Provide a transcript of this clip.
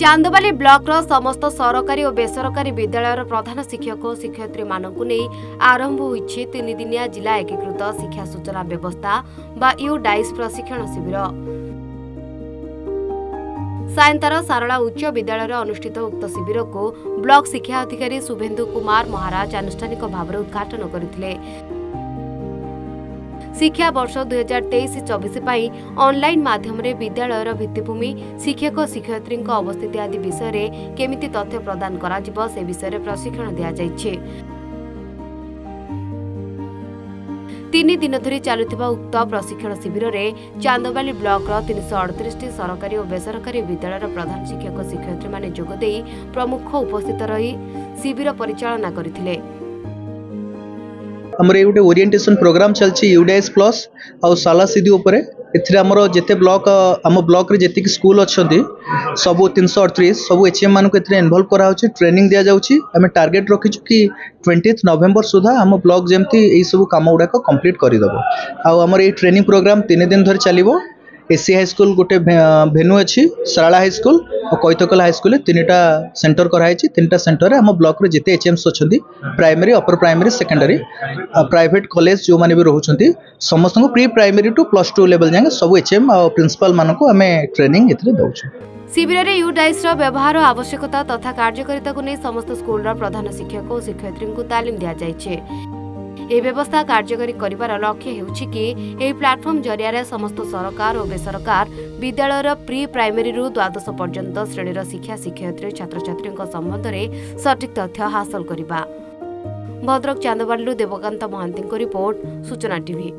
ଚାନ୍ଦବାଲି ବ୍ଲକର ସମସ୍ତ ସରକାରୀ ଓ ବେସରକାରୀ ବିଦ୍ୟାଳୟର ପ୍ରଧାନ ଶିକ୍ଷକ ଓ ଶିକ୍ଷୟିତ୍ରୀମାନଙ୍କୁ ନେଇ ଆରମ୍ଭ ହୋଇଛି ତିନିଦିନିଆ ଜିଲ୍ଲା ଏକୀକୃତ ଶିକ୍ଷା ସୂଚନା ବ୍ୟବସ୍ଥା ବା ୟୁ ଡାଇସ୍ ପ୍ରଶିକ୍ଷଣ ଶିବିର। ସାୟନ୍ତାର ସାରଳା ଉଚ୍ଚ ବିଦ୍ୟାଳୟରେ ଅନୁଷ୍ଠିତ ଉକ୍ତ ଶିବିରକୁ ବ୍ଲକ ଶିକ୍ଷା ଅଧିକାରୀ ଶୁଭେନ୍ଦୁ କୁମାର ମହାରାଜ ଆନୁଷ୍ଠାନିକ ଭାବରେ ଉଦ୍ଘାଟନ କରିଥିଲେ। ଶିକ୍ଷାବର୍ଷ ଦୁଇହଜାର ତେଇଶ ଚବିଶ ପାଇଁ ଅନ୍ଲାଇନ୍ ମାଧ୍ୟମରେ ବିଦ୍ୟାଳୟର ଭିତ୍ତିଭୂମି ଶିକ୍ଷକ ଶିକ୍ଷୟିତ୍ରୀଙ୍କ ଅବସ୍ଥିତି ଆଦି ବିଷୟରେ କେମିତି ତଥ୍ୟ ପ୍ରଦାନ କରାଯିବ ସେ ବିଷୟରେ ପ୍ରଶିକ୍ଷଣ ଦିଆଯାଇଛି। ତିନି ଦିନ ଧରି ଚାଲୁଥିବା ଉକ୍ତ ପ୍ରଶିକ୍ଷଣ ଶିବିରରେ ଚାନ୍ଦବାଲି ବ୍ଲକର ତିନିଶହ ଅଡ଼ତିରିଶଟି ସରକାରୀ ଓ ବେସରକାରୀ ବିଦ୍ୟାଳୟର ପ୍ରଧାନ ଶିକ୍ଷକ ଶିକ୍ଷୟିତ୍ରୀମାନେ ଯୋଗଦେଇ ପ୍ରମୁଖ ଉପସ୍ଥିତ ରହି ଶିବିର ପରିଚାଳନା କରିଥିଲେ। ଆମର ଏଇ ଗୋଟେ ଓରିଏଣ୍ଟେସନ୍ ପ୍ରୋଗ୍ରାମ୍ ଚାଲିଛି ୟୁଡିଆଇଏସ୍ ପ୍ଲସ୍ ଆଉ ସାଲା ସିଧି ଉପରେ। ଏଥିରେ ଆମର ଯେତେ ବ୍ଲକ ଆମ ବ୍ଲକରେ ଯେତିକି ସ୍କୁଲ ଅଛନ୍ତି ସବୁ ତିନିଶହ ଅଠତିରିଶ ସବୁ ଏଚ୍ ଏମ୍ ମାନଙ୍କୁ ଏଥିରେ ଇନଭଲ୍ଭ କରାହେଉଛି ଟ୍ରେନିଂ ଦିଆଯାଉଛି। ଆମେ ଟାର୍ଗେଟ୍ ରଖିଛୁ କି ଟ୍ୱେଣ୍ଟିଥ୍ ନଭେମ୍ବର ସୁଦ୍ଧା ଆମ ବ୍ଲକ ଯେମିତି ଏଇସବୁ କାମ ଗୁଡ଼ାକ କମ୍ପ୍ଲିଟ୍ କରିଦେବ। ଆଉ ଆମର ଏଇ ଟ୍ରେନିଂ ପ୍ରୋଗ୍ରାମ୍ ତିନି ଦିନ ଧରି ଚାଲିବ। ଏସି ହାଇସ୍କୁଲ ଗୋଟେ ଭେନୁ ଅଛି ସାରଳା ହାଇସ୍କୁଲ ଆଉ କୈତକଲା ହାଇସ୍କୁଲରେ ତିନିଟା ସେଣ୍ଟର କରାହେଇଛି ତିନିଟା ସେଣ୍ଟରରେ ଆମ ବ୍ଲକରେ ଯେତେ ଏଚ୍ ଏମ୍ସ ଅଛନ୍ତି primary upper primary secondary private college ଯେଉଁମାନେ ବି ରହୁଛନ୍ତି ସମସ୍ତଙ୍କୁ pre primary to plus two level ଯାଏଁ ସବୁ ଏଚ୍ ଏମ୍ ଆଉ ପ୍ରିନ୍ସିପାଲମାନଙ୍କୁ ଆମେ ଟ୍ରେନିଂ ଏଥିରେ ଦେଉଛୁ। ଶିବିରରେ ୟୁ ଡାଇସ୍ର ବ୍ୟବହାର ଆବଶ୍ୟକତା ତଥା କାର୍ଯ୍ୟକାରିତାକୁ ନେଇ ସମସ୍ତ ସ୍କୁଲର ପ୍ରଧାନ ଶିକ୍ଷକ ଓ ଶିକ୍ଷୟିତ୍ରୀଙ୍କୁ ତାଲିମ ଦିଆଯାଇଛି। ଏହି ବ୍ୟବସ୍ଥା କାର୍ଯ୍ୟକାରୀ କରିବାର ଲକ୍ଷ୍ୟ ହେଉଛି କି ଏହି ପ୍ଲାଟଫର୍ମ ଜରିଆରେ ସମସ୍ତ ସରକାର ଓ ବେସରକାର ବିଦ୍ୟାଳୟର ପ୍ରି ପ୍ରାଇମେରୀରୁ ଦ୍ୱାଦଶ ପର୍ଯ୍ୟନ୍ତ ଶ୍ରେଣୀର ଶିକ୍ଷା ଶିକ୍ଷୟିତ୍ରୀ ଛାତ୍ରଛାତ୍ରୀଙ୍କ ସମ୍ବନ୍ଧରେ ସଠିକ୍ ତଥ୍ୟ ହାସଲ କରିବା। ଭଦ୍ରକ ଚାନ୍ଦବାଲିରୁ ଦେବକାନ୍ତ ମହାନ୍ତିଙ୍କ ରିପୋର୍ଟ ସୂଚନା ଟିଭି